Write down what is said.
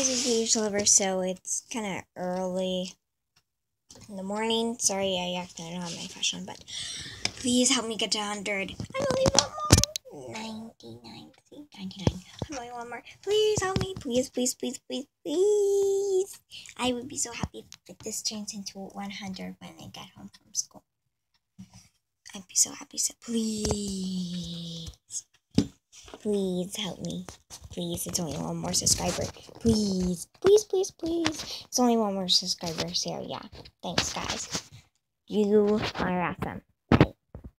guys, it's Paige Lover, so it's kind of early in the morning. Sorry, I actually don't have my fashion on, but please help me get to 100. I only want more. 99, 99. I only want more. Please help me. Please, please, please, please, please. I would be so happy if this turns into 100 when I get home from school. I'd be so happy, so please. Please help me. Please, it's only one more subscriber. Please, please, please, please. It's only one more subscriber, so yeah. Thanks, guys. You are awesome.